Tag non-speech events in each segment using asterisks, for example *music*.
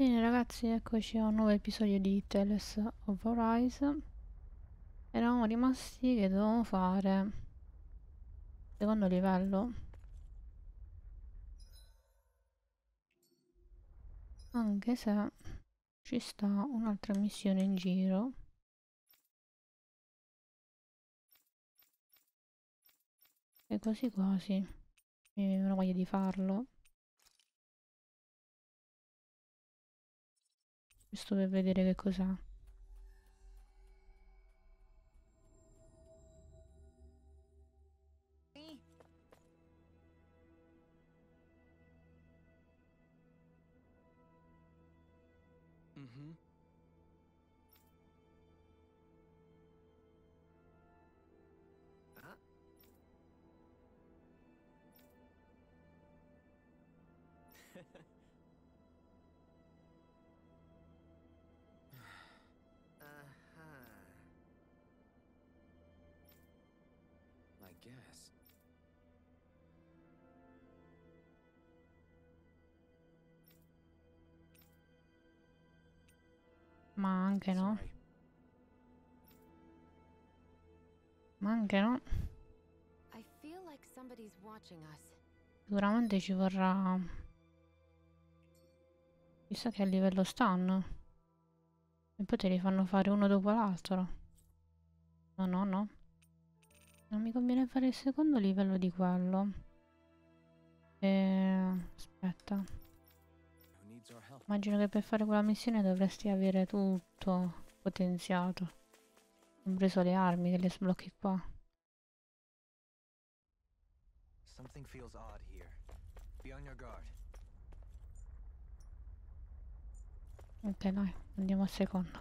Bene ragazzi, eccoci a un nuovo episodio di Tales of Arise. Eravamo rimasti che dovevamo fare secondo livello. Anche se ci sta un'altra missione in giro. E quasi quasi mi viene voglia di farlo. Giusto per vedere che cos'è. Anche no. Ma anche no. I feel like somebody's watching us. Sicuramente ci vorrà... Chissà che livello stanno. E poi te li fanno fare uno dopo l'altro. No, no, no. Non mi conviene fare il secondo livello di quello. E... Aspetta. Immagino che per fare quella missione dovresti avere tutto potenziato. Compreso le armi che le sblocchi qua. Something feels odd here. Be on your guard. Ok dai, andiamo al secondo.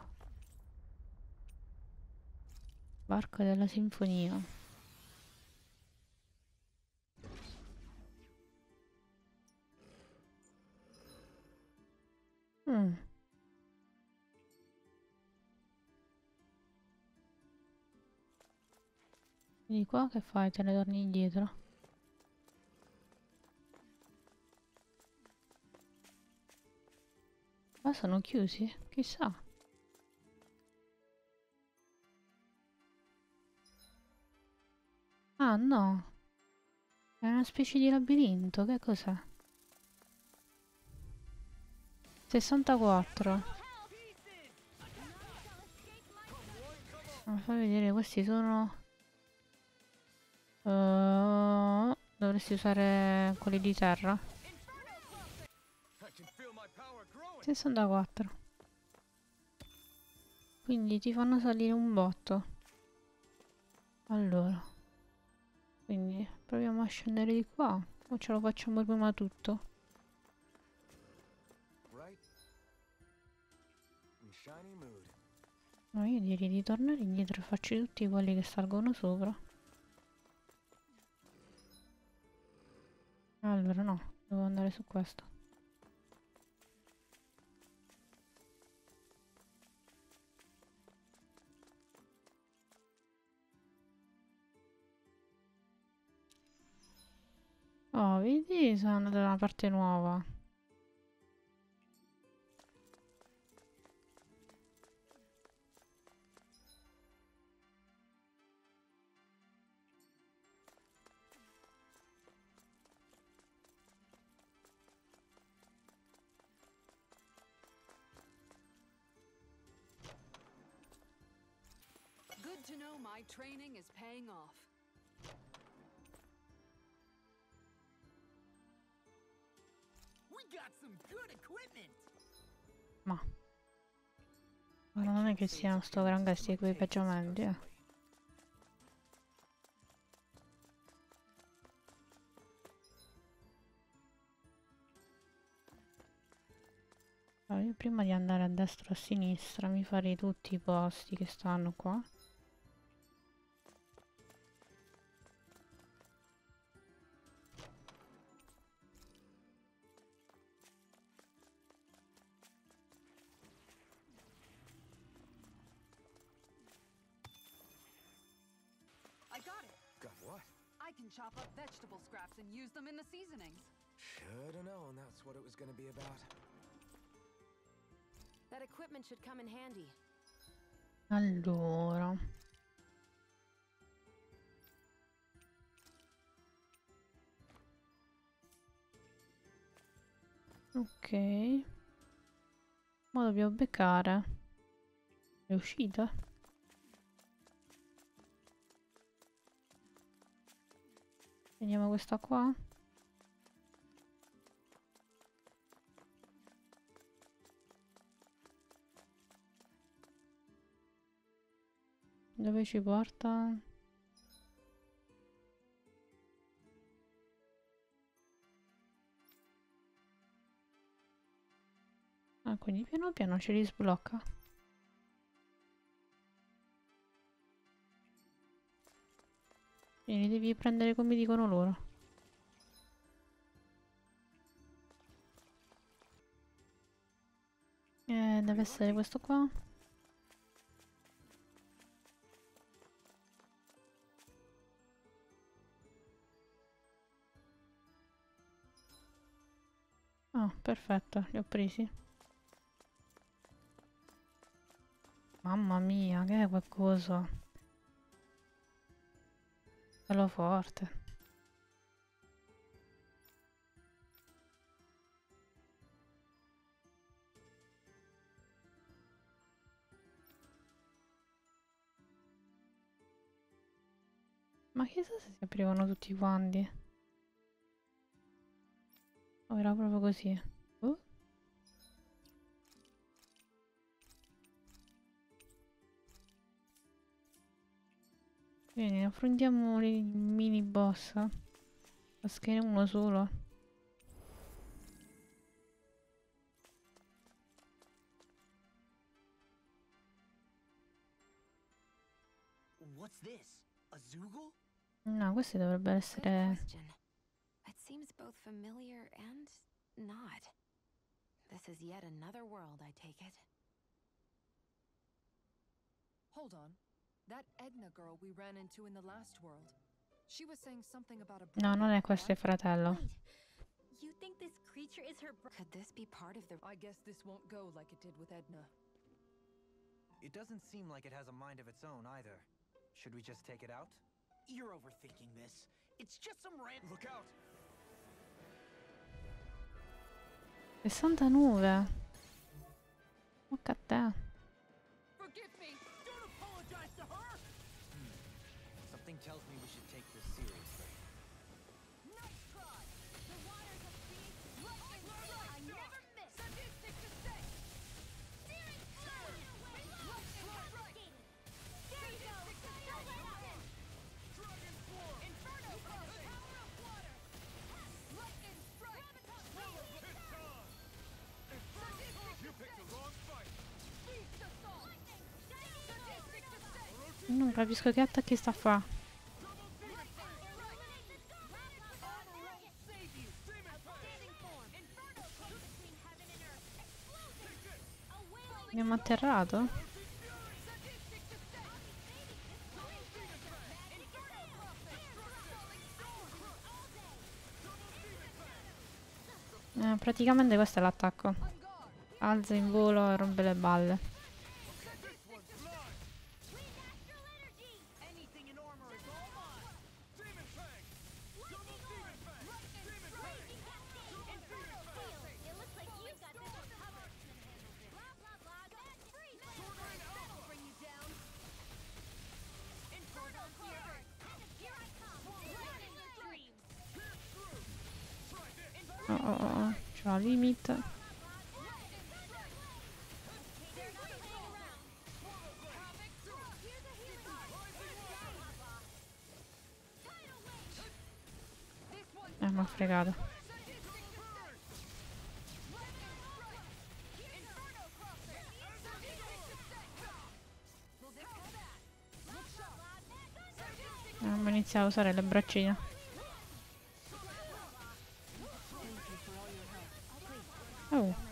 Barco della sinfonia. Mm. Di qua che fai? Te ne torni indietro? Ma sono chiusi? Chissà. Ah no. È una specie di labirinto, che cos'è? 64. Ma fai vedere, questi sono... Uh, dovresti usare quelli di terra. I can feel my power growing. 64 quindi ti fanno salire un botto allora quindi proviamo a scendere di qua o ce lo facciamo prima tutto no io direi di tornare indietro e farci tutti quelli che salgono sopra allora no devo andare su questo Oh, vedi, sono andata da una parte nuova. My training is paying off. We got some good equipment. Ma. Ma non è che siano sto gran questi equipaggiamenti, eh. Allora, io prima di andare a destra o a sinistra mi farei tutti i posti che stanno qua. Can chop up vegetable scraps and use them in the seasonings. Should've known that's what it was gonna be about. That equipment should come in handy. Allora. Ok. Ma dobbiamo beccare. È uscita? Prendiamo questa qua. Dove ci porta? Ah, quindi piano piano ci risblocca. Quindi devi prendere come dicono loro. Eh, deve essere questo qua. Ah, perfetto, li ho presi. Mamma mia, che è quel coso? Bello forte. Ma chissà se si aprivano tutti quanti. O era proprio così? Bene, affrontiamo il mini boss. È uno solo. What's this? A Zoogle? No, questi dovrebbero Good essere... It seems both familiar and not. This is yet another world, I take it. Hold on. That Edna girl we ran into in the last world. She was saying something about a No, non è brother, questo il fratello. Wait, you think this creature is her bro- Could this be part of the I guess this won't go like it did with Edna. It doesn't seem like it has a mind of its own either. Should we just take it out? You're overthinking this. It's just some random. Look out! 69. Tocca a te. Something tells me we should take this seriously. Nice try. The waters of sea look and see. I never miss. Sadistic to say! Steering clear. Look and confiscated. There you go. Don't let up. Inferno crossing! Power of water. Lightning strike! Graviton. You picked the wrong fight! Beast assault! Sadistic to say! Non capisco che attacchi sta a fa. Atterrato? Eh, praticamente questo è l'attacco. Alza in volo e rompe le balle. Wave. Eh, mi ha fregato. Eh, Non iniziare a usare le braccine. Oh.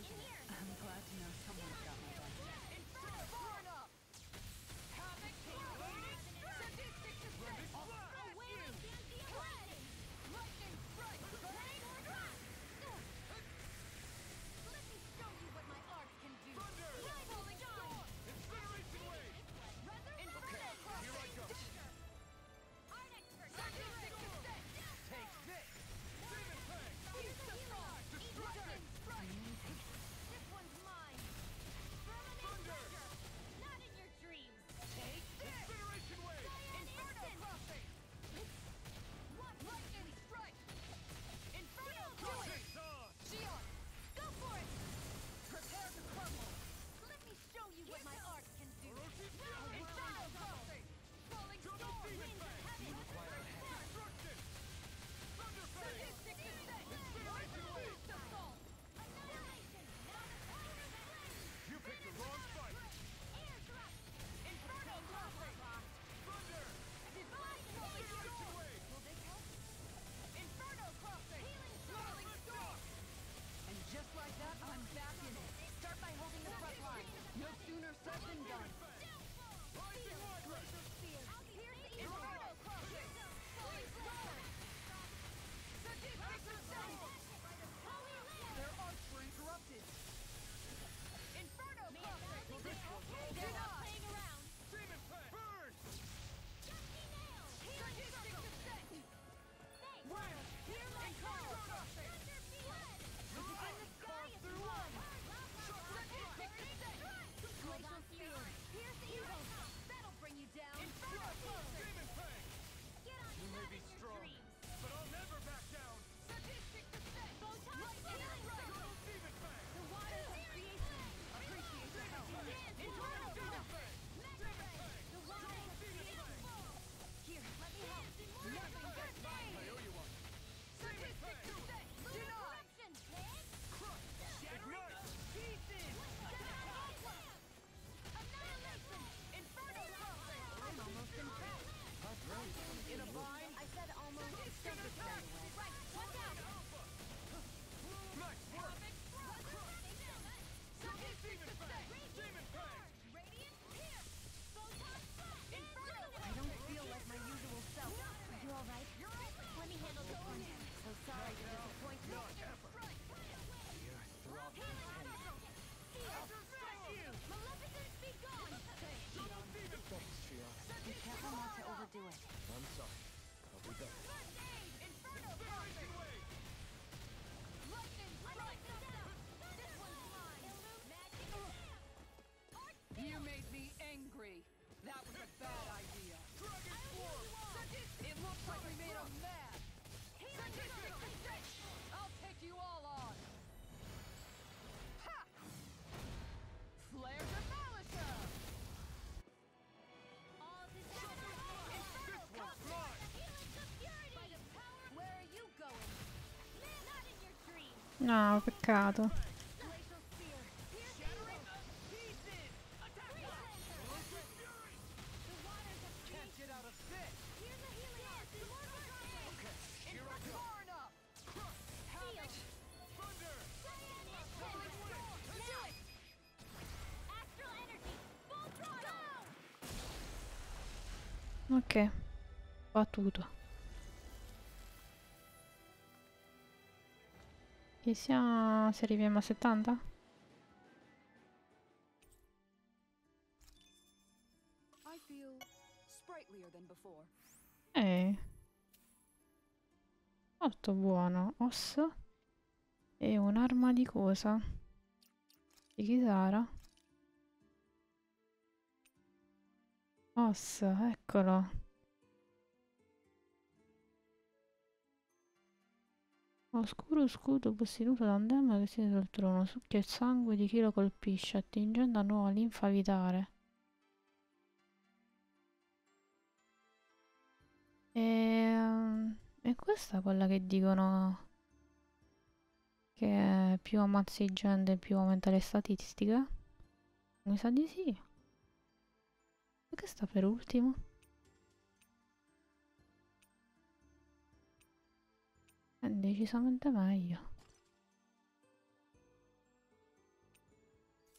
Full throttle. Ok. Battuto. Che sia se arriviamo a 70? I feel sprightlier than before. Eh. Molto buono. Os. E un'arma di cosa? Di chi sarà? Os, eccolo. Oscuro scudo posseduto da un demone che siede sul trono, succhia il sangue di chi lo colpisce, attingendo a nuova linfa vitale. E, e questa è quella che dicono che più ammazzi gente più aumenta le statistiche? Mi sa di sì. Perché sta per ultimo? Decisamente meglio.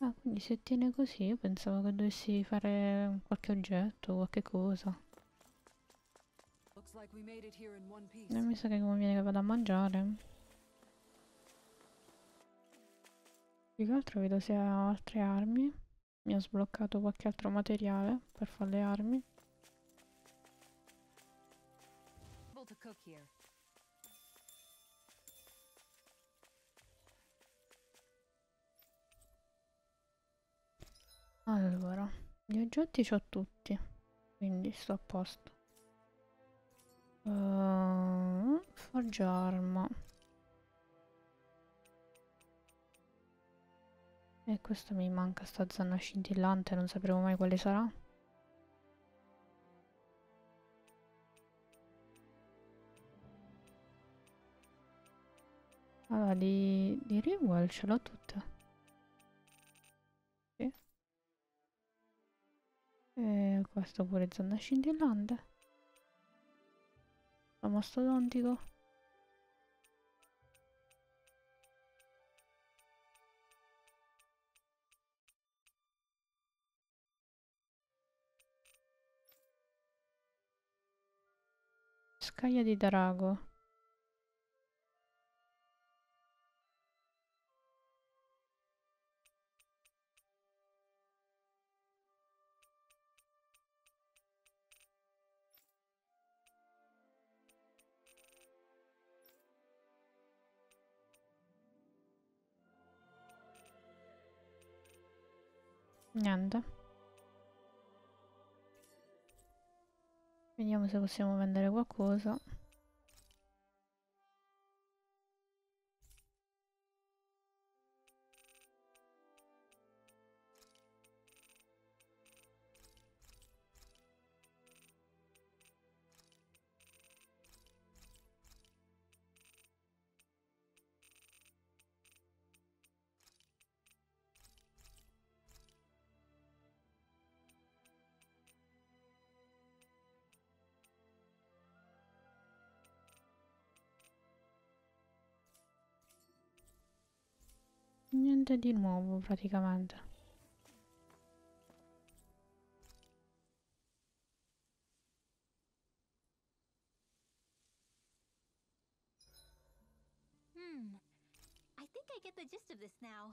Ah, quindi se tiene così, io pensavo che dovessi fare qualche oggetto, qualche cosa. E mi sa che conviene che vado a mangiare. Più che altro vedo se ha altre armi. Mi ha sbloccato qualche altro materiale per fare le armi. Allora, gli oggetti ho tutti, quindi sto a posto. Uh, forgia arma. E questo mi manca, sta zanna scintillante, non sapremo mai quale sarà. Allora, di, di Ringwell ce l'ho tutte. E questo pure zanna scintillante. La mastodontico. Scaglia di drago. Niente. Vediamo se possiamo vendere qualcosa. Niente di nuovo praticamente. Hmm. I think I get the gist of this now.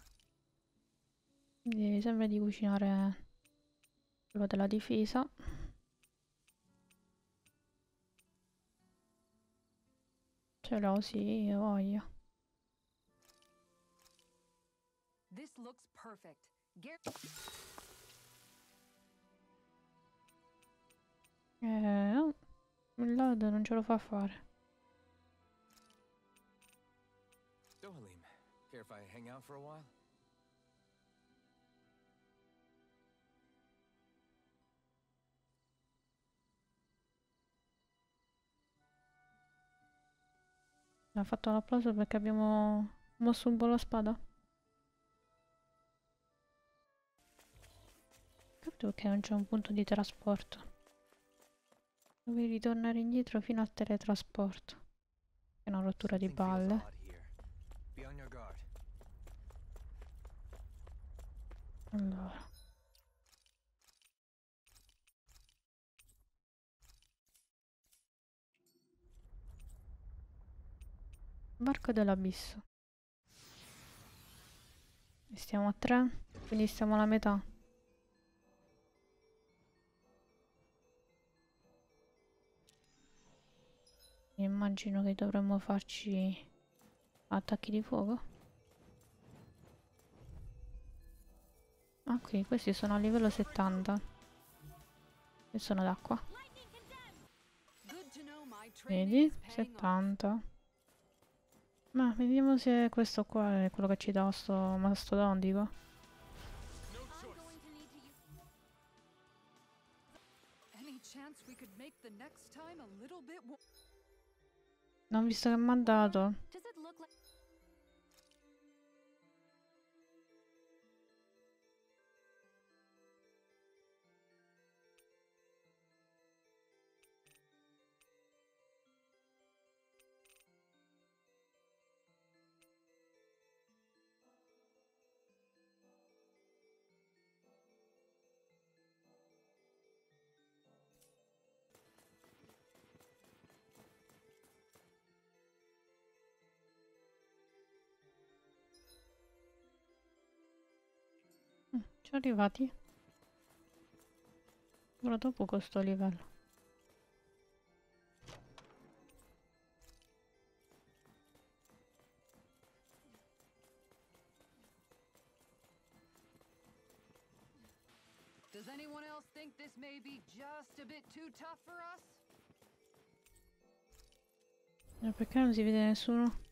Quindi sembra di cucinare quello della difesa. Ce l'ho, sì, ho This looks perfect. Gar Eh, il load non ce lo fa fare. So, Halim, care if I hang out for a while? Ha fatto un applauso perché abbiamo mosso un po' la spada. Capito che non c'è un punto di trasporto. Devi ritornare indietro fino al teletrasporto. È una rottura di guard. Allora. Barco dell'abisso. Stiamo a 3, quindi stiamo alla metà. Immagino che dovremmo farci attacchi di fuoco. Ok, questi sono a livello 70. E sono d'acqua. Vedi? is paying off. 70. Ma vediamo se questo qua è quello che ci dà sto mastodontico. Chance we could make the next time a little bit more? Non visto che ha dato. Ci arrivati. Ora dopo questo livello. Does anyone else think this may be just a bit too tough for us? Eh, Perché non si vede nessuno?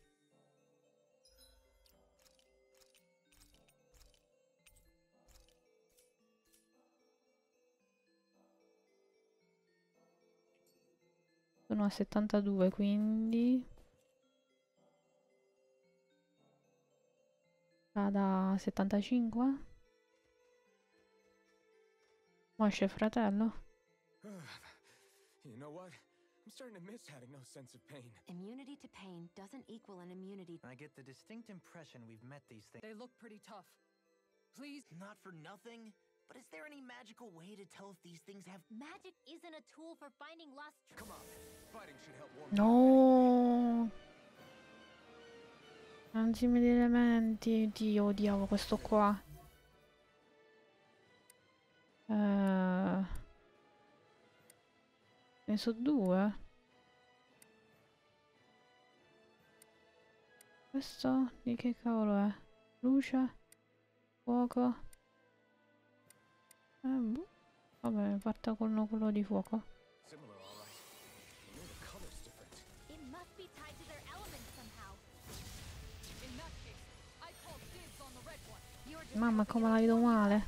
A 72, quindi... Vada a 75? Ma esce fratello? *sighs* you know what? I'm starting to miss having no sense of pain. immunity to pain doesn't equal an immunity I get the distinct impression we've met these things. They look pretty tough. Please, Not for nothing, but is there any magical way to tell if these things have. magic isn't a tool for finding lost tr- Come on. Fighting should help warm No! Enzimi di elementi. Dio, odiavo questo qua. Eh... Ne so due. Questo di che cavolo è? Luce? Fuoco? Eh, boh. Vabbè, parte con quello di fuoco. Mamma, come la vedo male.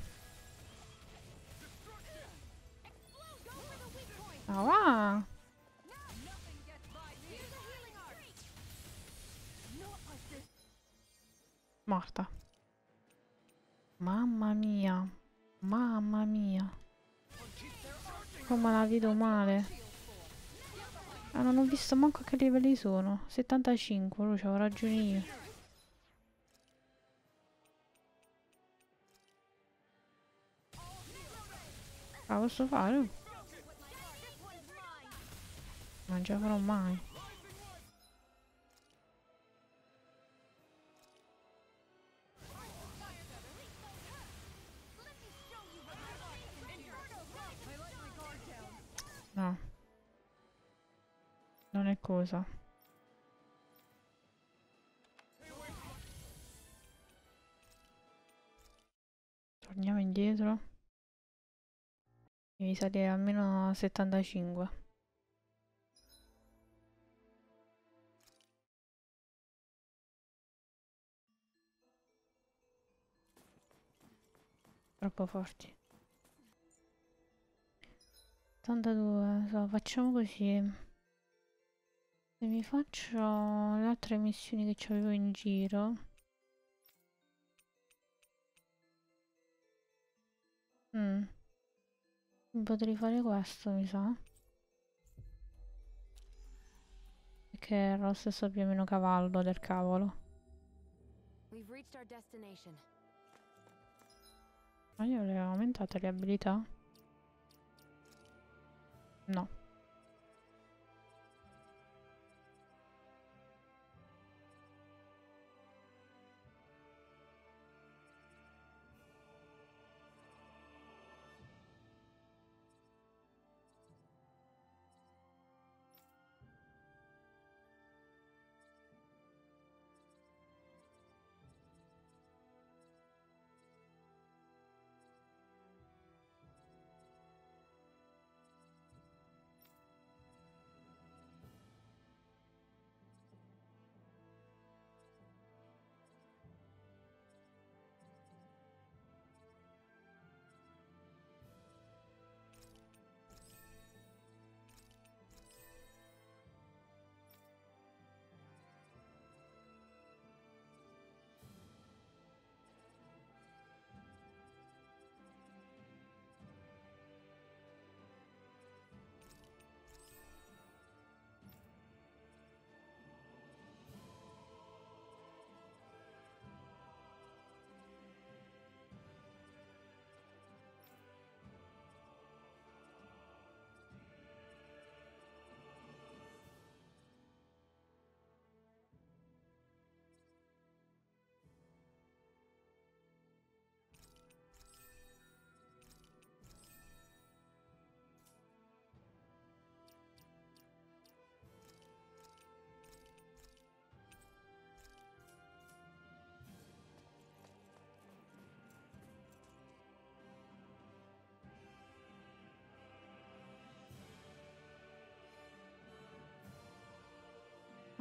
Ah, va! Morta. Mamma mia. Mamma mia. Come la vedo male. Ah, non ho visto manco a che livelli sono. 75, lui c'avevo ragione io. Ah, posso fare? Non ce la farò mai. Cosa. Torniamo indietro. Devi salire almeno a 75. Troppo forti. 82, so, facciamo così. Se mi faccio le altre missioni che avevo in giro... Mm. Potrei fare questo, mi sa. Perché era lo stesso più o meno cavallo del cavolo. Ma io le ho aumentate le abilità? No.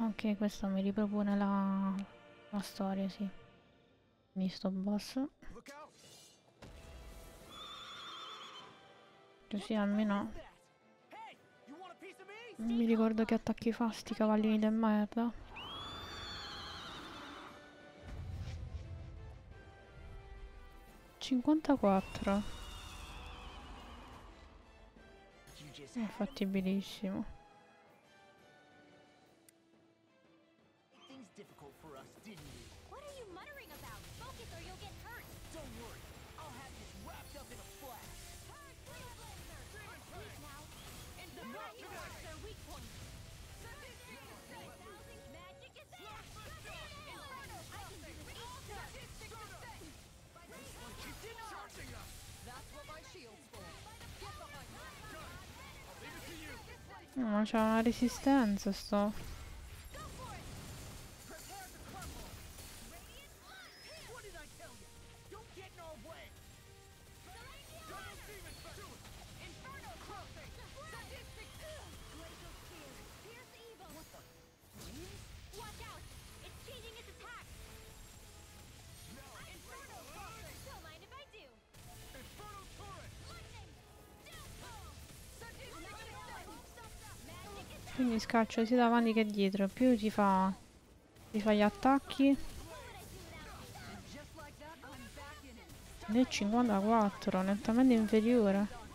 Anche questo mi ripropone la, la storia, sì. Quindi sto boss. Così almeno... Mi ricordo che attacchi fa sti cavallini del merda. Cinquantaquattro. È fattibilissimo. c'ha una resistenza sto Quindi scaccia sia davanti che dietro. Più ti fa, ti fa gli attacchi. Nel 54, nettamente inferiore.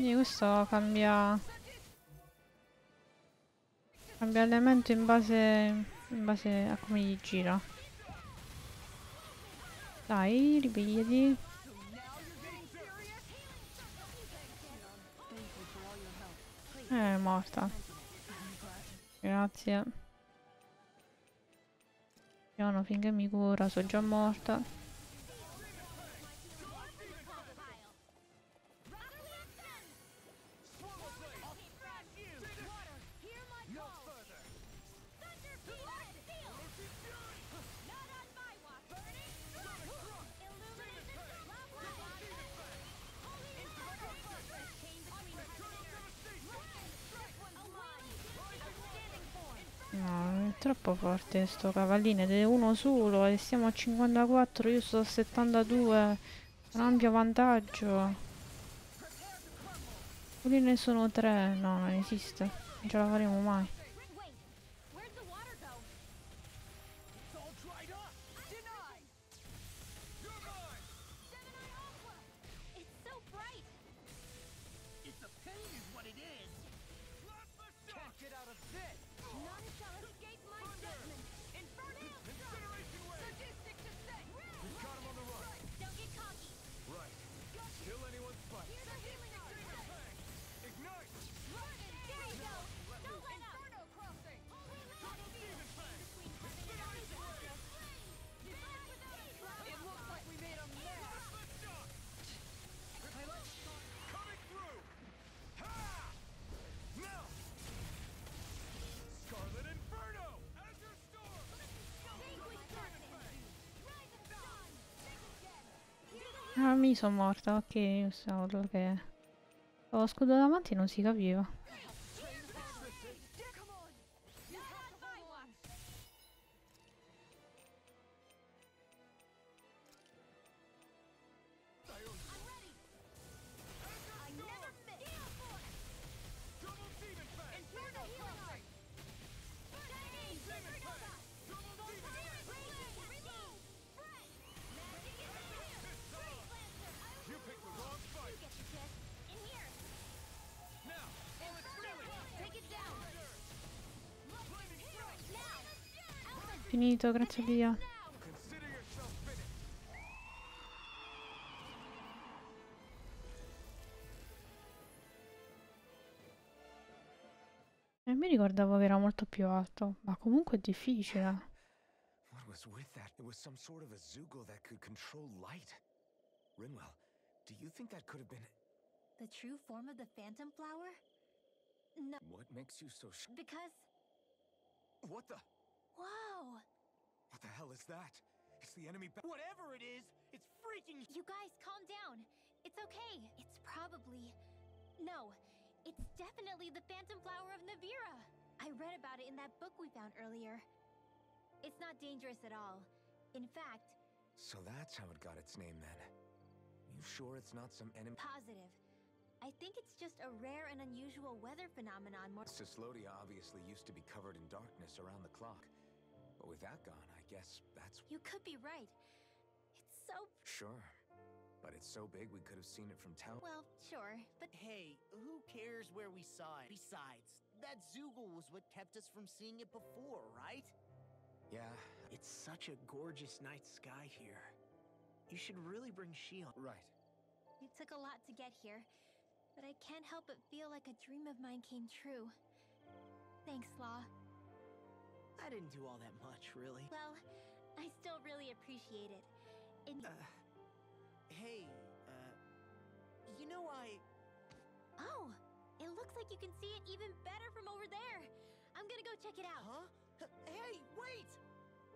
Quindi questo cambia cambia elemento in base in base a come gli gira. Dai, ripigliati. Eh, è morta. Grazie. Piano finché mi cura, sono già morta. Troppo forte sto cavallino ed è uno solo e siamo a 54, io sto a 72. Un ampio vantaggio. Quelli ne sono tre. No, non esiste. Non ce la faremo mai. Ah, mi sono morta. Ok, io stavo che... Ho scudo davanti non si capiva. Finito, grazie a Dio. E mi ricordavo che era molto più alto, ma comunque è difficile. What was with that? It was some sort of a Zugo that could control light. Rinwell, do you think that could have been... The true form of the phantom flower? No, What makes you so sh... because... What the... Whoa! What the hell is that? It's the enemy Whatever it is, it's freaking. You guys, calm down. It's okay. It's probably... No, it's definitely the phantom flower of Navira. I read about it in that book we found earlier. It's not dangerous at all. In fact, So that's how it got its name then. You sure it's not some enemy... positive. I think it's just a rare and unusual weather phenomenon more... Ciclodia obviously used to be covered in darkness around the clock. But with that gone, I guess that's... You could be right. It's so... Sure. But it's so big we could have seen it from town. Well, sure, but Hey, who cares where we saw it? Besides, that Zoogle was what kept us from seeing it before, right? Yeah, It's such a gorgeous night sky here. You should really bring Shion. right. it took a lot to get here. But I can't help but feel like a dream of mine came true. Thanks, Law. I didn't do all that much, really. Well, I still really appreciate it. And Uh, hey, uh, you know I. oh, it looks like you can see it even better from over there. I'm gonna go check it out. Huh? Hey, wait!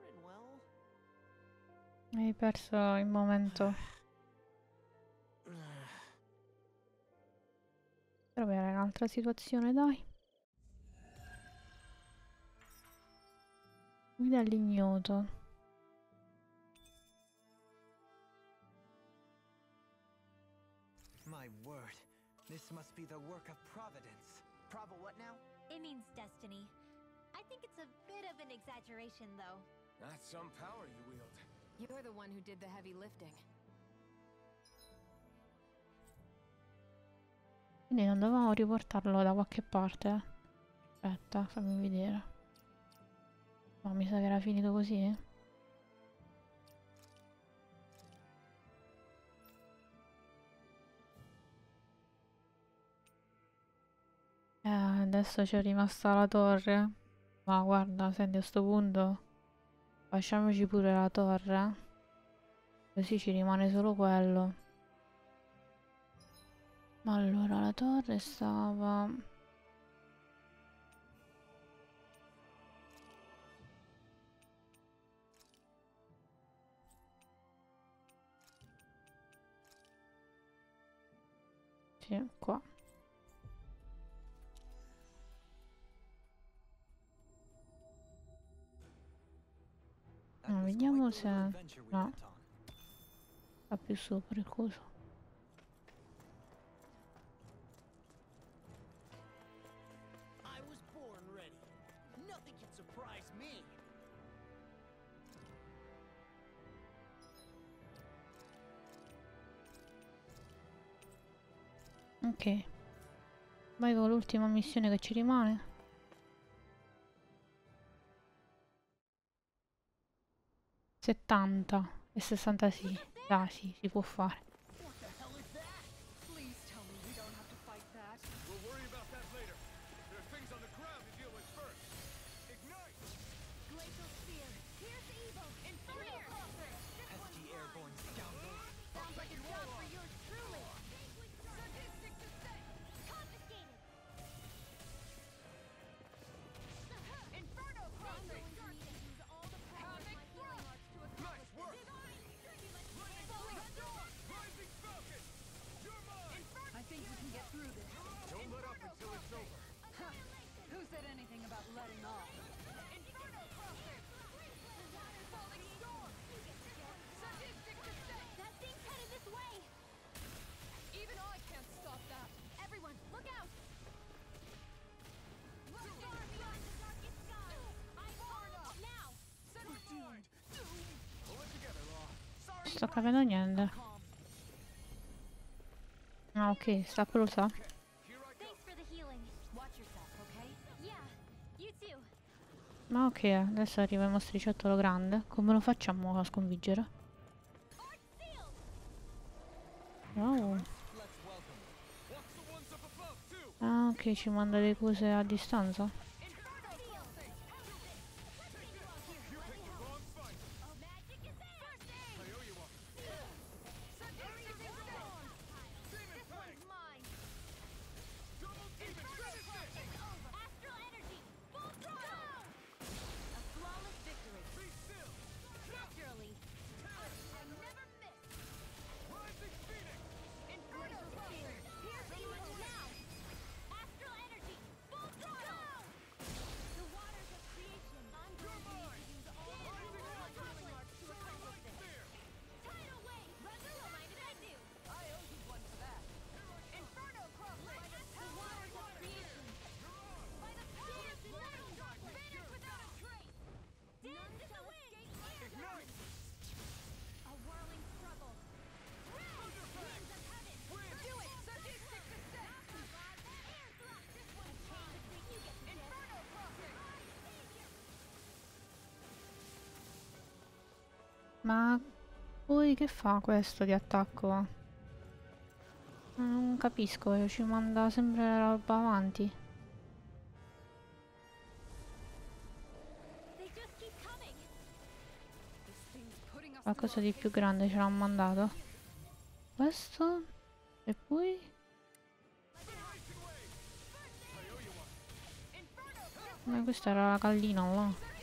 Rinwell. Hai perso il momento. *sighs* Trovare un'altra situazione, dai. Guida all'ignoto. My word, this must be the work of providence. Prova what now? It means destiny. I think it's a bit of an exaggeration, though. That's some power you wield. You're the one who did the heavy lifting. Quindi non dovevamo riportarlo da qualche parte. Eh. Aspetta, fammi vedere. Ma mi sa che era finito così, eh? eh adesso c'è rimasta la torre. Ma guarda, senti, a sto punto Lasciamoci pure la torre. Così ci rimane solo quello. Ma allora, la torre stava... Sì, qua. Ah, no, vediamo se... No. Sta più sopra il coso. Ok. Vai con l'ultima missione che ci rimane. Settanta e 60 sì. Ah sì, si può fare. Non vedo niente. Ah ok, Sap lo sa. Ma ok, adesso arriva il mostriciattolo grande. Come lo facciamo a sconfiggere? Wow. Ah ok, ci manda le cose a distanza. Ma poi che fa questo di attacco? Non capisco, ci manda sempre la roba avanti. Qualcosa di più grande ce l'hanno mandato. Questo? E poi? Ma questa era la gallina là.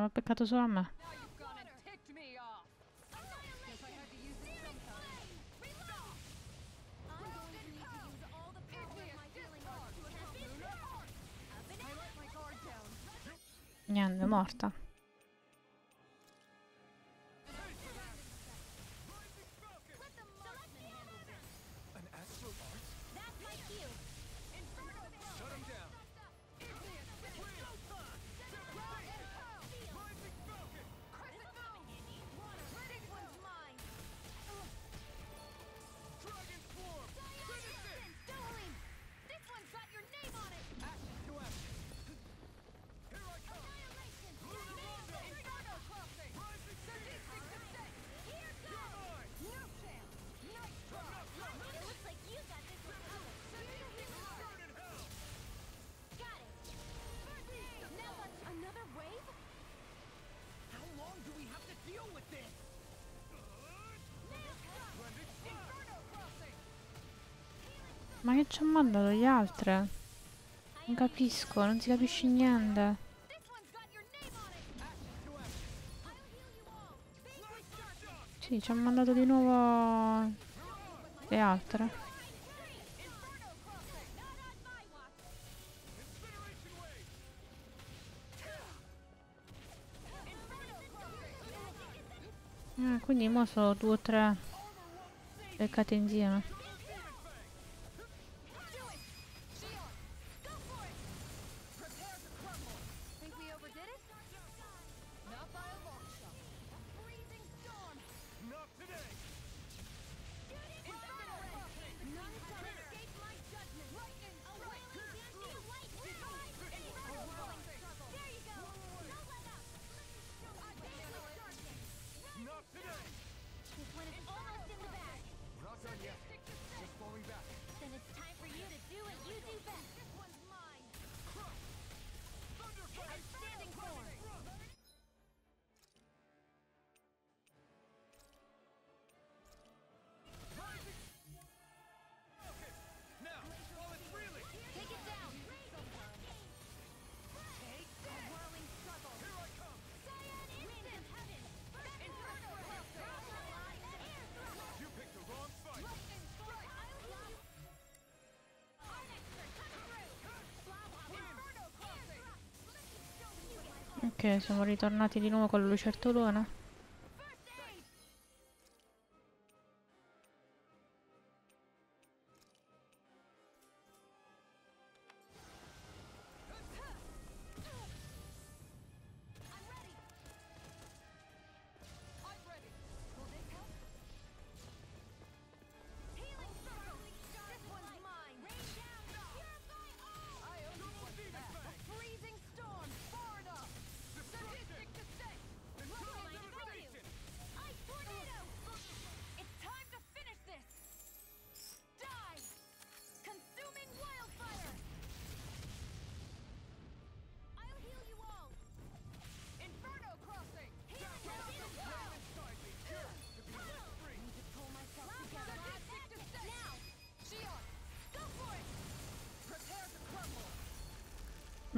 Aveva peccato solo a me. Niente, è morta. Ma che ci hanno mandato gli altri? Non capisco, non si capisce niente. Sì, ci hanno mandato di nuovo le altre. Ah, quindi mo sono due o tre beccate insieme. Ok, siamo ritornati di nuovo con la lucertolona.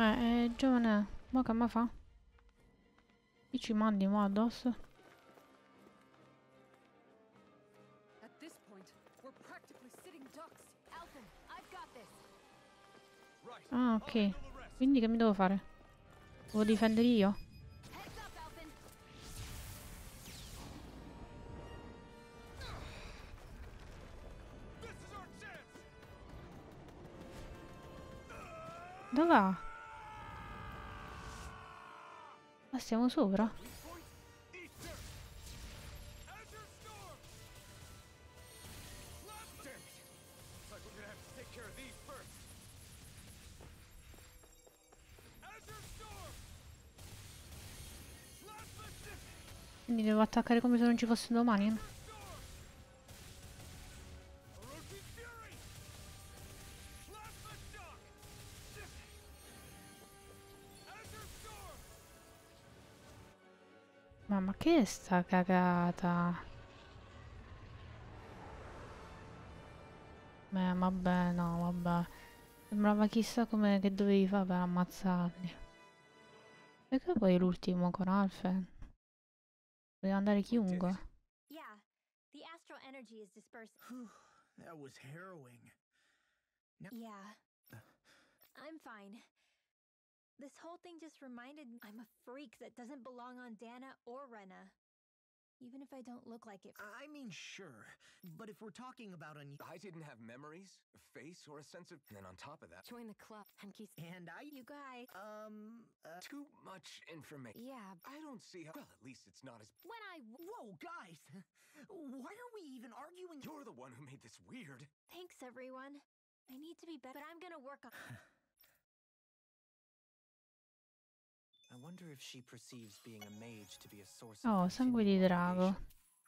Ma eh, giovane, ma che ma fa? Chi ci mandi mo addosso? Ah, ok. Quindi che mi devo fare? Devo difendere io? Dov'è? Ma siamo sopra? Quindi devo attaccare come se non ci fosse domani? Cos'è sta cagata? Beh, vabbè, no, vabbè. Sembrava chissà come che dovevi fare per ammazzarli. Perché poi l'ultimo con Alfen? Poteva andare chiunque. Yeah, the astral energy is dispersed. that was harrowing. Yeah. I'm fine. This whole thing just reminded me I'm a freak that doesn't belong on Dana or Rena. Even if I don't look like it. I mean, sure. But if we're talking about un- I didn't have memories, a face, or a sense of. And then on top of that, Join the club. And. And I. You guys. Um. Uh, too much information. Yeah. I don't see how. Well, at least it's not as. When I. whoa, guys! Why are we even arguing? You're the one who made this weird. Thanks, everyone. I need to be better, but I'm gonna work on. *laughs* wonder if she perceives being a mage to be a source Oh, of sangue di drago. motivation.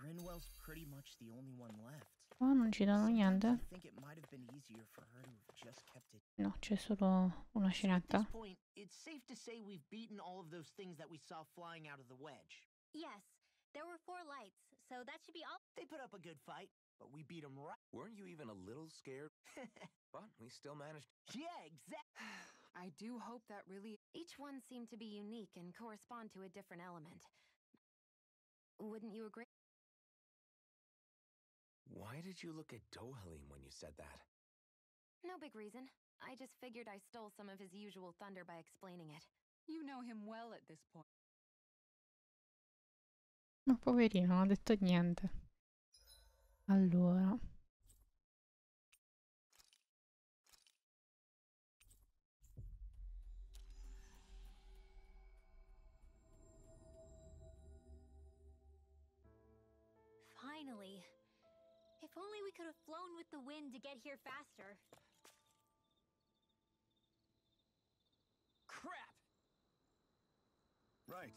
Rinwell's pretty much the only one left. Qua non ci danno Sometimes niente? I think it might have been easier for her to have just kept it. No, c'è solo una So at scenetta. this point, it's safe to say we've beaten all of those things that we saw flying out of the wedge. Yes, there were four lights, so that should be all. They put up a good fight, but we beat them right. Weren't you even a little scared? *laughs* but we still managed. yeah, exactly. *sighs* *sighs* *sighs* I do hope that really. Each one seemed to be unique and correspond to a different element. Wouldn't you agree? Why did you look at Dohalim when you said that? No big reason. I just figured I stole some of his usual thunder by explaining it. You know him well at this point. No, poverino, non ha detto niente. Allora. If only we could have flown with the wind to get here faster. Crap! Right.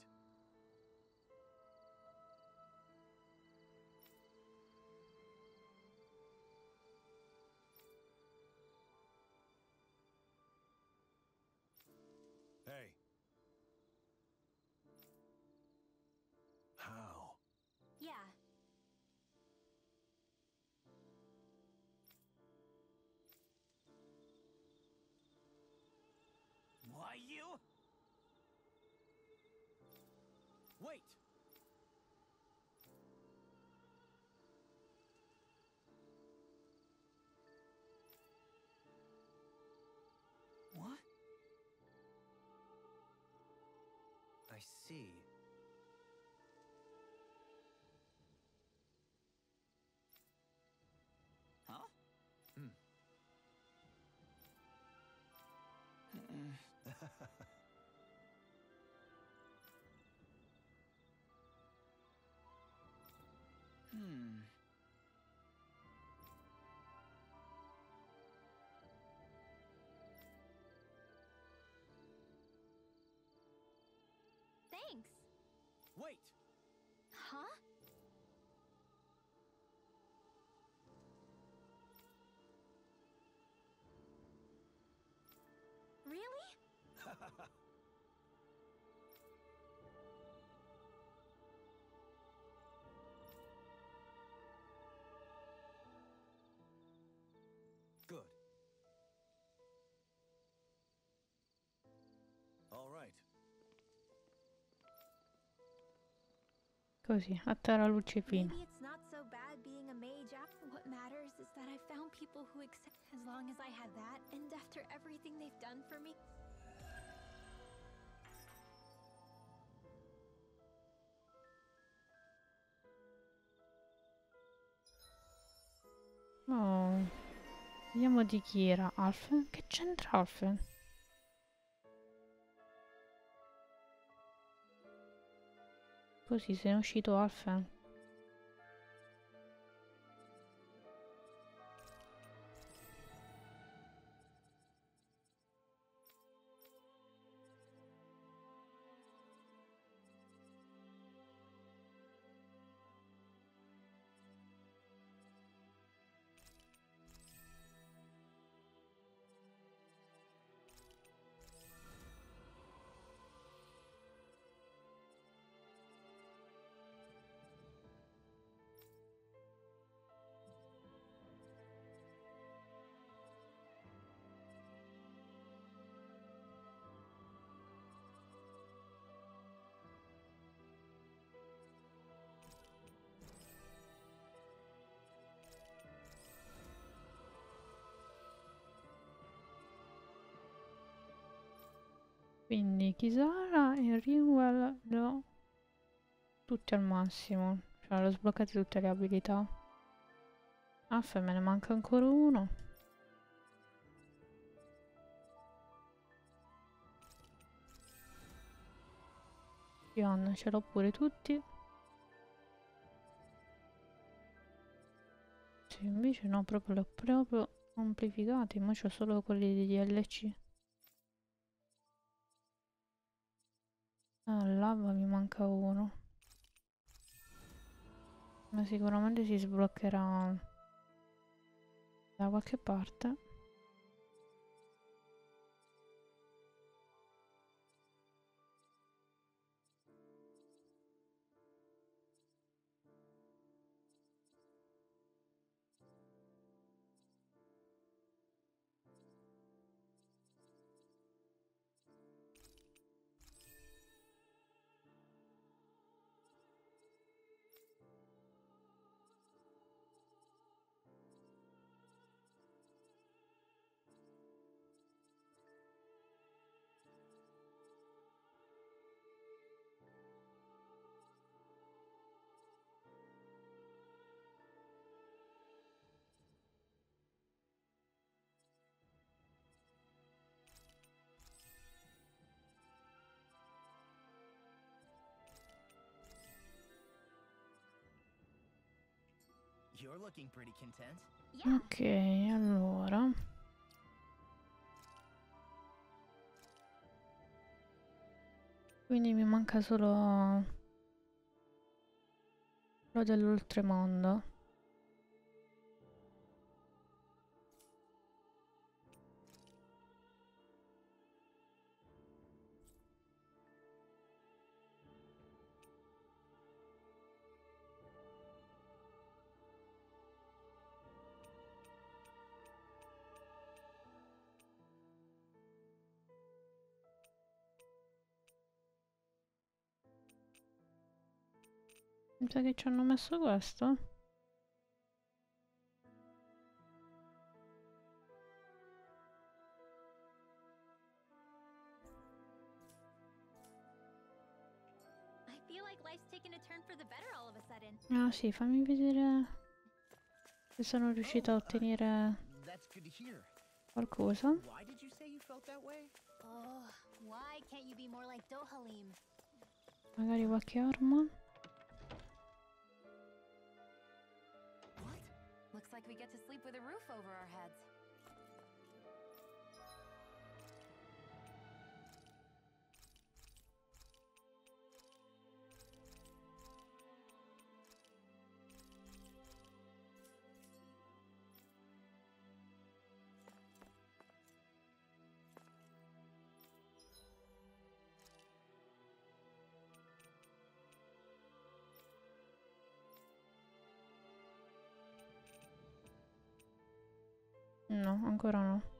See. Huh? Hmm. *laughs* *laughs* Wait! Huh? Really? *laughs* found people who accept. As long as I had that, and after everything they've done for me. Oh. Vediamo di chi era Alfen. Che c'entra Alfen? Così se ne è uscito Alfen. Quindi Kisara e Ringwell le ho tutti al massimo. Cioè, le ho sbloccate tutte le abilità. Aff, me ne manca ancora uno. Ion ce l'ho pure tutti. Sì, invece no, proprio li ho proprio amplificati, ma c'ho solo quelli di DLC. Ah, lava mi manca uno. Ma sicuramente si sbloccherà da qualche parte. Ok, allora. Quindi mi manca solo quello dell'oltremondo. Mi sa che ci hanno messo questo. I feel like life's taken a turn for the better all of a sudden. Ah sì, fammi vedere se sono riuscita a ottenere good to hear. qualcosa. Why did you Looks like we get to sleep with a roof over our heads. No, ancora no.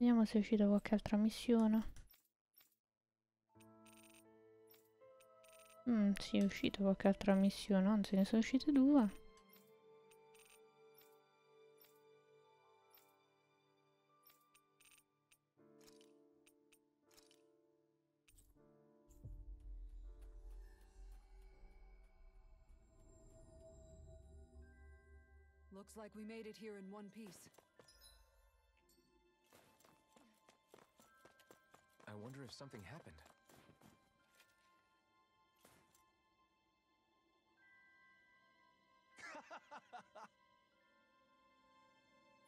Vediamo se è uscita qualche altra missione. Mm, sì, è uscita qualche altra missione, anzi ne sono uscite due. Looks like we made it here in one piece. Wonder if something happened. *laughs*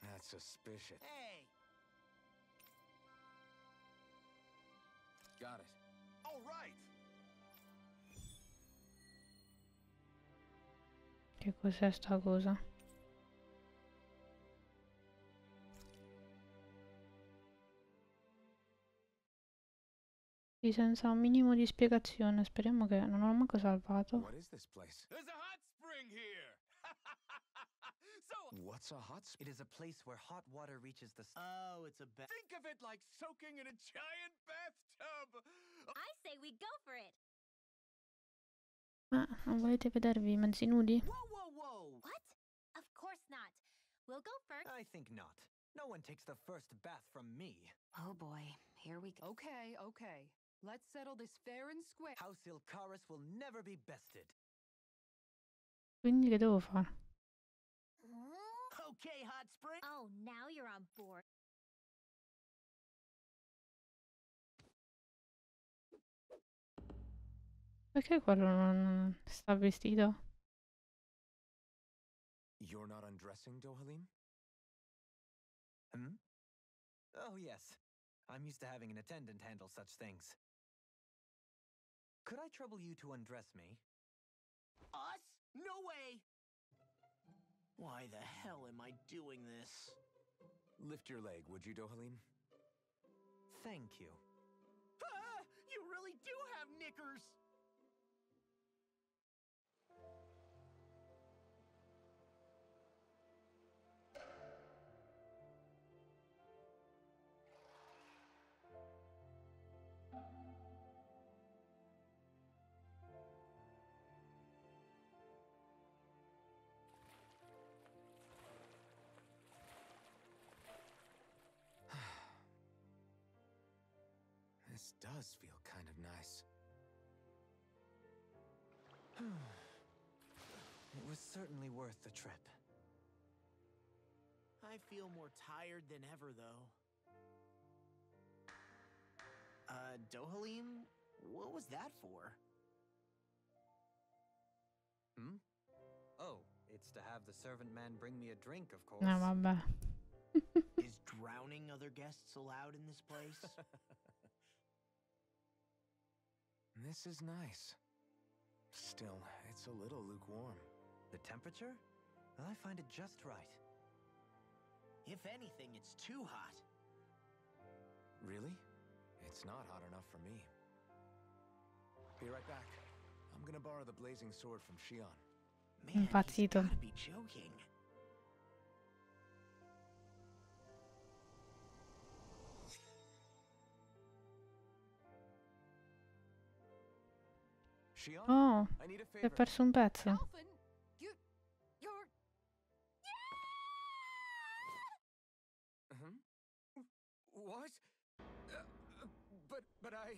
That's suspicious. Hey! Got it. All right. Che cos'è sta cosa? Sì, senza un minimo di spiegazione. Speriamo che non l'ho manco salvato. *laughs* What's a hot spring? It is a place where hot water reaches the. Oh, it's a ba- think of it like soaking in a giant bathtub. I say we go for it. Ma non volete vedervi mezzi nudi? Whoa, whoa, whoa! What? Of course not. We'll go first. I think not. No one takes the first bath from me. Oh boy, here we go. Okay, okay. Let's settle this fair and square. House Ilkaris will never be bested. Quindi che devo fare? Okay, hot spring. Oh, now you're on board. Perché quello non sta vestito? You're not undressing, Dohalim? Hmm? Oh, yes. I'm used to having an attendant handle such things. Could I trouble you to undress me? Us? No way! Why the hell am I doing this? Lift your leg, would you, Dohalim? Thank you. Ah, you really do have knickers! Does feel kind of nice. *sighs* It was certainly worth the trip. I feel more tired than ever, though. Uh, Dohalim, what was that for? Hmm? Oh, it's to have the servant man bring me a drink, of course. No, vabbè. Is drowning other guests allowed in this place? *laughs* This is nice. Still, it's a little lukewarm. The temperature? I find it just right. if anything, it's too hot. Really? It's not hot enough for me. Be right back. I'm gonna borrow the blazing sword from Shion. Man, he's Impazzito. gotta be joking. What? Uh, uh, but, but I.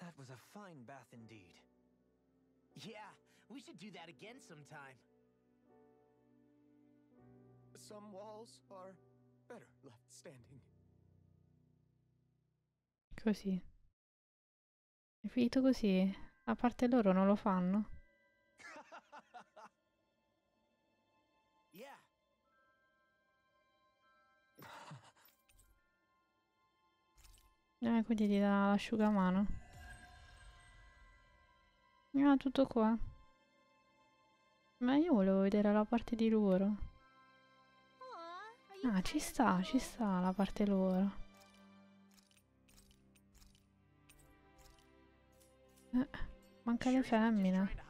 That was a fine bath indeed. Yeah, we should do that again sometime. Some walls are better left standing. Così. È finito così. A parte loro non lo fanno. *laughs* Yeah, *laughs* Eh, quindi ti dà l'asciugamano. Ah, tutto qua. Ma io volevo vedere la parte di loro. Ah, ci sta, ci sta la parte loro. Eh, manca Sure le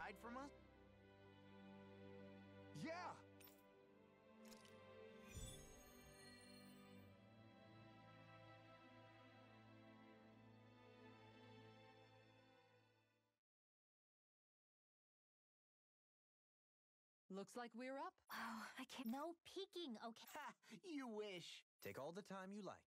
Looks like we're up. Oh, I can't. No peeking, okay? Ha, you wish. Take all the time you like.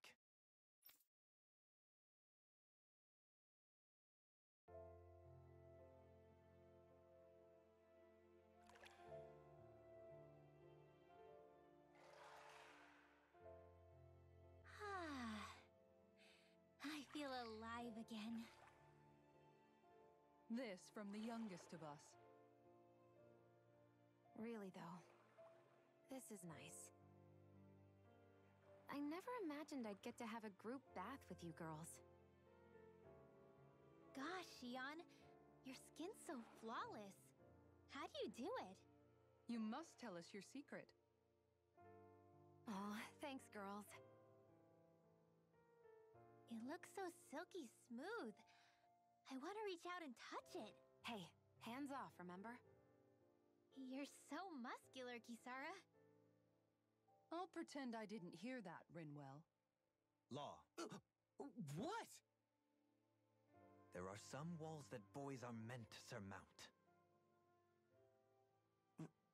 Ah, *sighs* I feel alive again. This from the youngest of us. Really, though, this is nice. I never imagined I'd get to have a group bath with you girls. Gosh, Shion, your skin's so flawless. How do you do it? You must tell us your secret. Oh, thanks, girls. It looks so silky smooth. I want to reach out and touch it. Hey, hands off, remember? You're so muscular, Kisara. I'll pretend I didn't hear that, Rinwell. Law. Uh, what? There are some walls that boys are meant to surmount.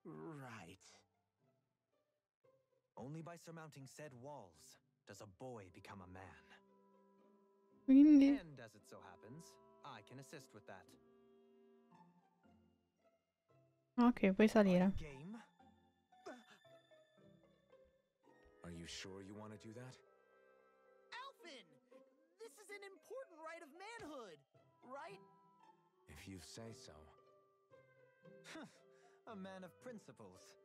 Right. Only by surmounting said walls does a boy become a man. Quindi... And as it so happens, I can assist with that. Ok, puoi salire. Are you sure you want to do that? Alphen! This is an important rite of manhood, right? If you say so. *laughs* a man of principles.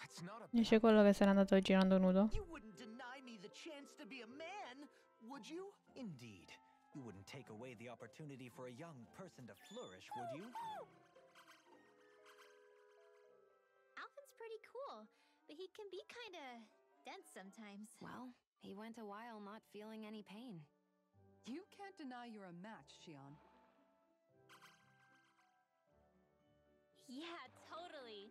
That's not a Dice quello che se n'è andato girando nudo. You wouldn't deny me the chance to be a man, would you? Indeed. You wouldn't take away the opportunity for a young person to flourish, would you? *laughs* but he can be kinda dense sometimes. Well, he went a while not feeling any pain. You can't deny you're a match, Shion. Yeah, totally.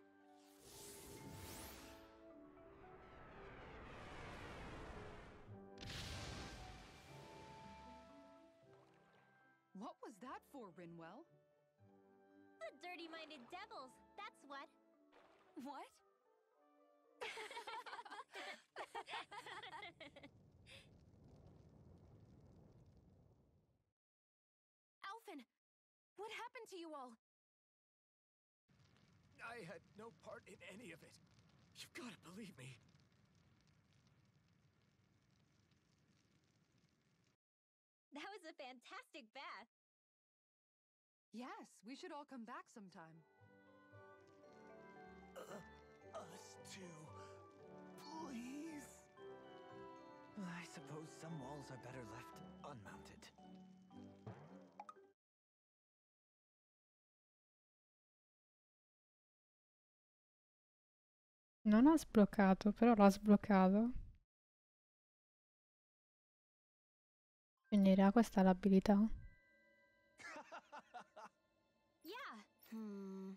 What was that for, Rinwell? The dirty-minded devils, that's what. What? *laughs* Alphen! What happened to you all? I had no part in any of it. You've got to believe me. That was a fantastic bath. Yes, we should all come back sometime. Us too. Please. I suppose some walls are better left unmounted. Non ha sbloccato, però l'ha sbloccato. Quindi era questa l'abilità. *laughs* Yeah, Hmm.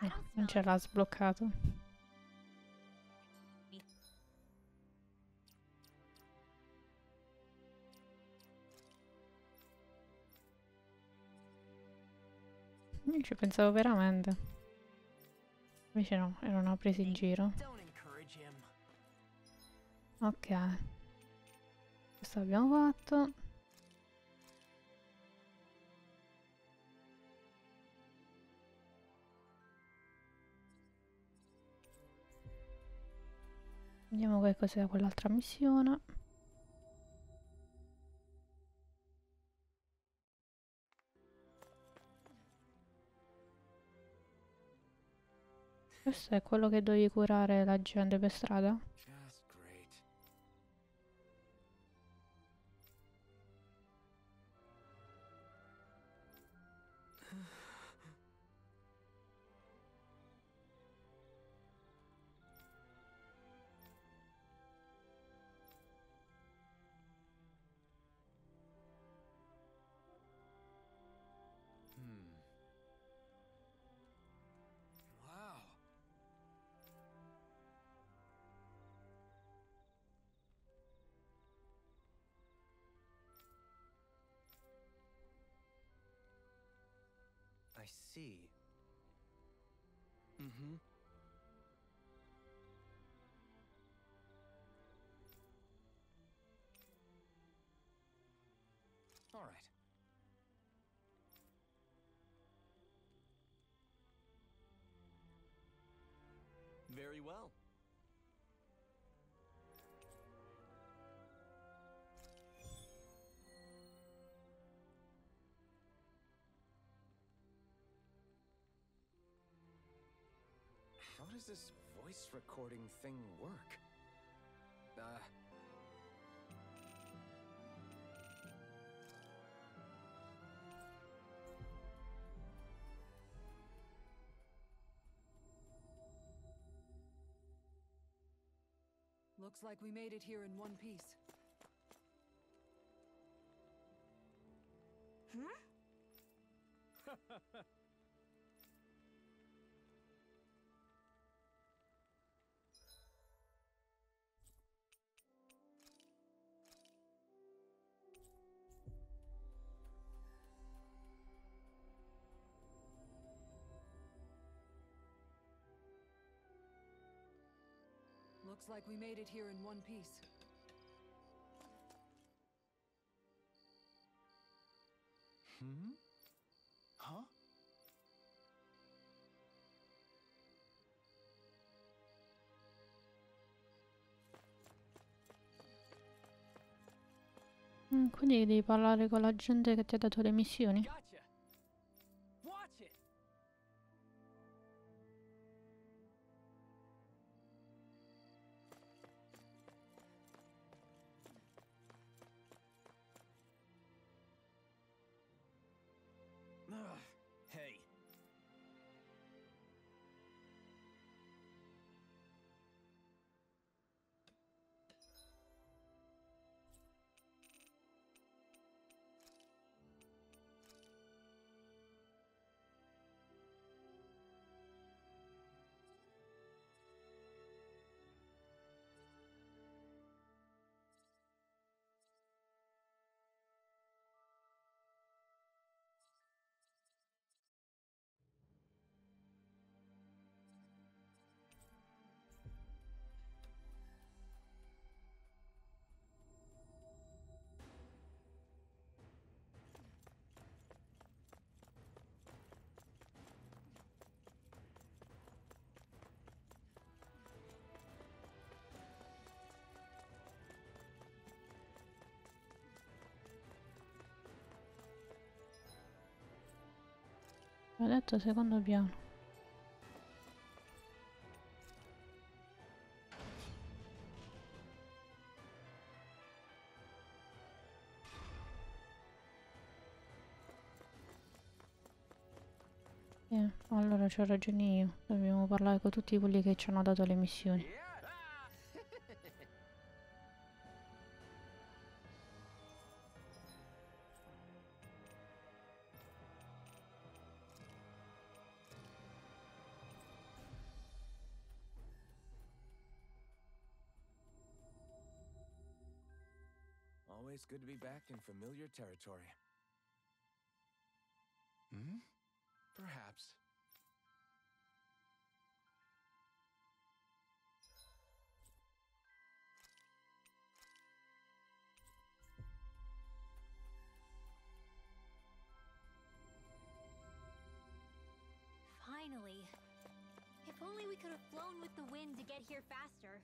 No, don't non ce l'ha sbloccato. Io ci pensavo veramente. Invece no, erano presi in giro. Ok. Questo abbiamo fatto. Vediamo che cos'è quell'altra missione. Questo è quello che dovevi curare la gente per strada? I see. Mm-hmm. All right. Very well. How does this voice recording thing work? Uh. Looks like we made it here in one piece. *laughs* Looks like we made it here in one piece. Hmm? Huh? Mm, Quindi devi parlare con la gente che ti ha dato le missioni. Ho detto secondo piano. Eh, allora c'ho ragione io. Dobbiamo parlare con tutti quelli che ci hanno dato le missioni. Always good to be back in familiar territory. Hmm? Perhaps. Finally. If only we could have flown with the wind to get here faster.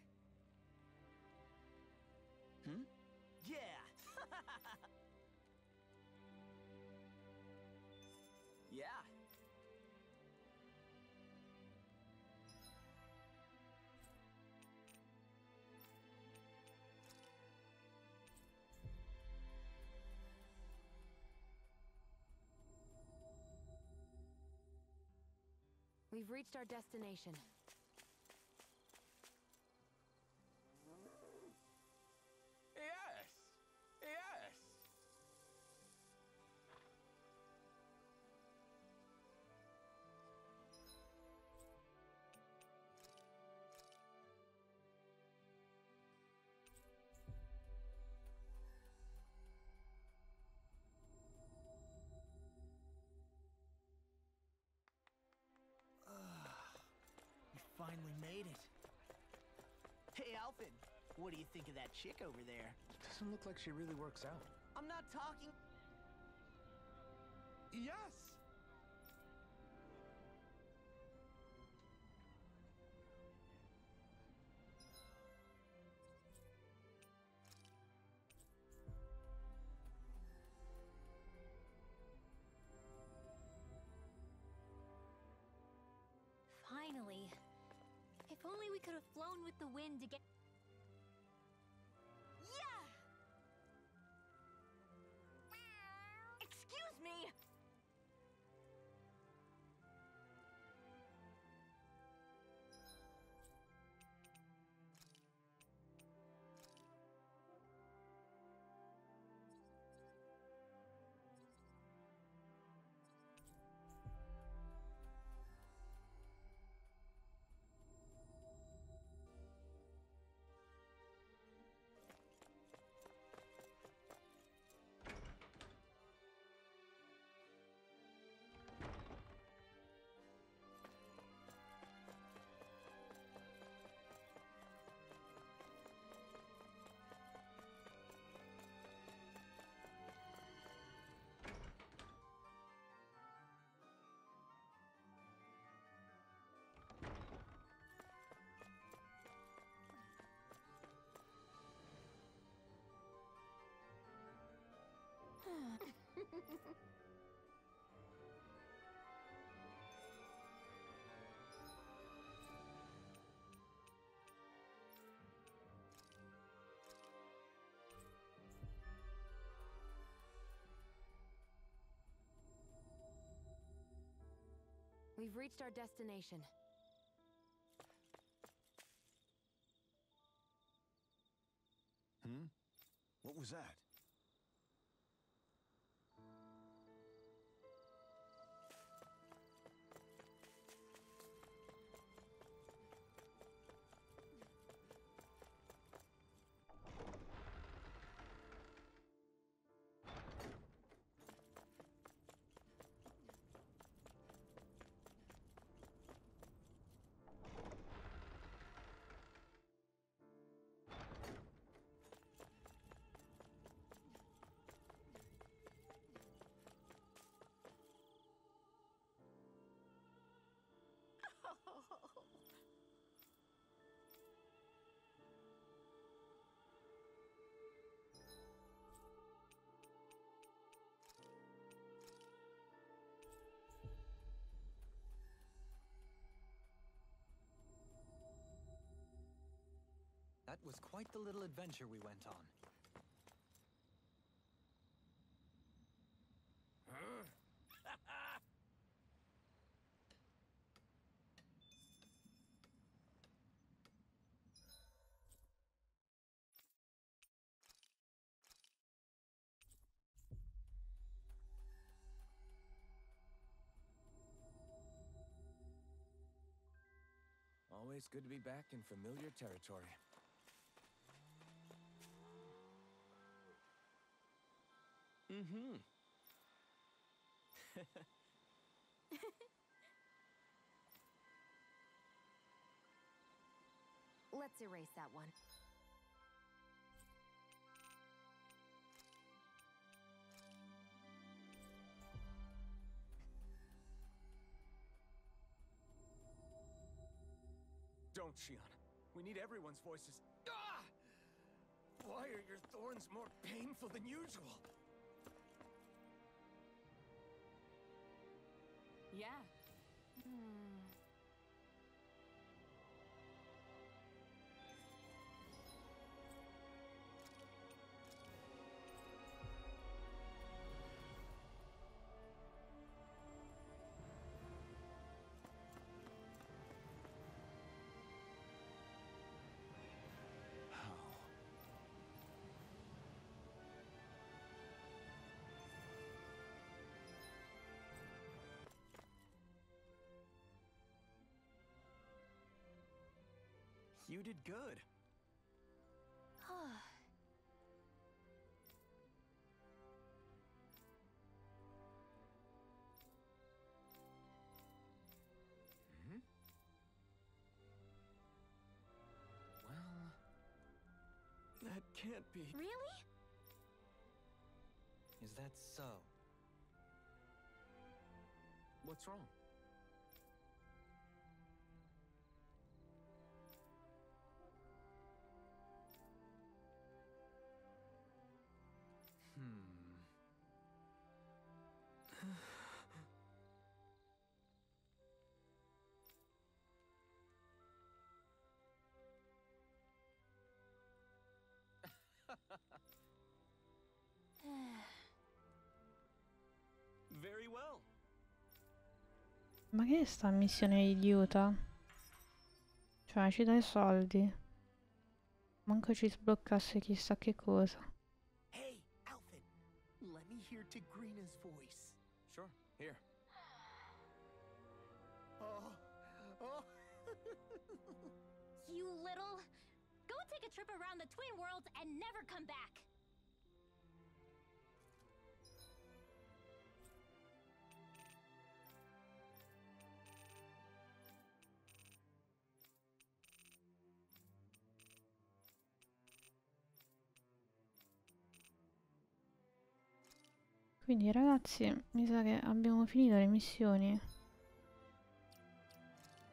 We've reached our destination. finally made it. Hey, Alvin. what do you think of that chick over there? Doesn't look like she really works out. I'm not talking... Yes! Finally, if only we could have flown with the wind to get. *laughs* We've reached our destination. Hmm? What was that? That was quite the little adventure we went on. *laughs* Always good to be back in familiar territory. Mm-hmm. *laughs* Let's erase that one. Don't, Shion. We need everyone's voices. Ah! Why are your thorns more painful than usual? Yeah. You did good. Hmm? Well, that can't be. Really? Is that so? What's wrong? *laughs* Ma che è sta missione idiota? Cioè, ci dai soldi. Manco ci sbloccasse chissà che cosa. Hey, Alvin, let me hear Tigrina's voice. Sure, here. Oh, oh. *laughs* you little Take a trip around the Twin Worlds and never come back. Quindi ragazzi, mi sa che abbiamo finito le missioni.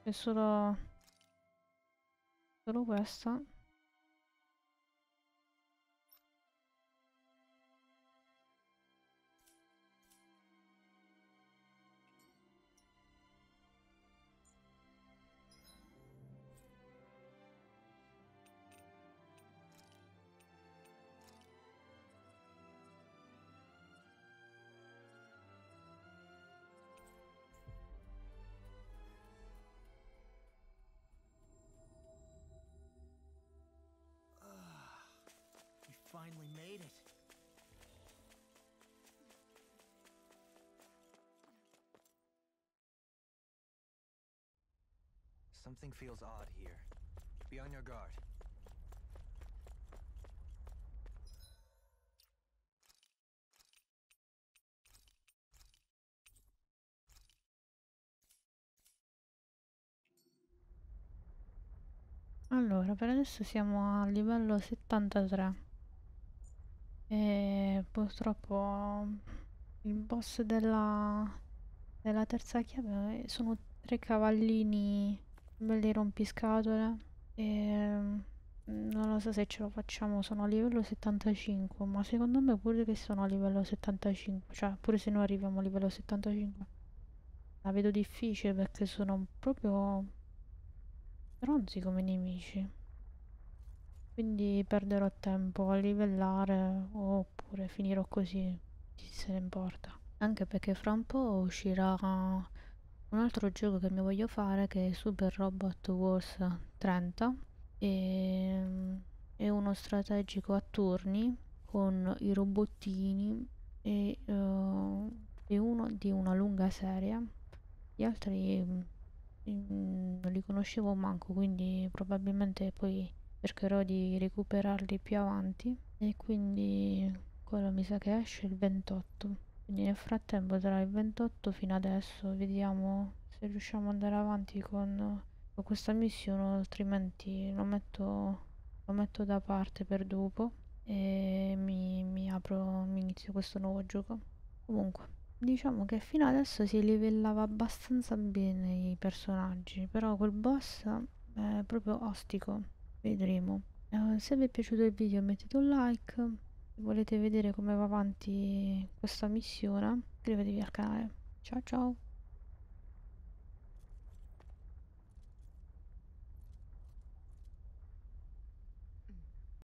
C'è solo... Solo questa. Finally made it. Something feels odd here. Be on your guard. Allora, per adesso siamo a livello 73. E purtroppo il boss della, della terza chiave sono tre cavallini belli rompiscatole. E non lo so se ce lo facciamo, sono a livello 75, ma secondo me pure che sono a livello 75, cioè pure se noi arriviamo a livello 75, la vedo difficile perché sono proprio stronzi come nemici. Quindi perderò tempo a livellare oppure finirò così, chi se ne importa. Anche perché fra un po' uscirà un altro gioco che mi voglio fare che è Super Robot Wars 30 e è uno strategico a turni con i robottini e uh, è uno di una lunga serie. Gli altri mm, non li conoscevo manco, quindi probabilmente poi cercherò di recuperarli più avanti. E quindi quello mi sa che esce il 28 quindi nel frattempo tra il 28 fino adesso. Vediamo se riusciamo ad andare avanti con, con questa missione altrimenti lo metto, lo metto da parte per dopo e mi, mi apro mi inizio questo nuovo gioco. Comunque diciamo che fino adesso si livellava abbastanza bene i personaggi però quel boss è proprio ostico vedremo. Uh, se vi è piaciuto il video mettete un like. Se volete vedere come va avanti questa missione iscrivetevi al canale. Ciao ciao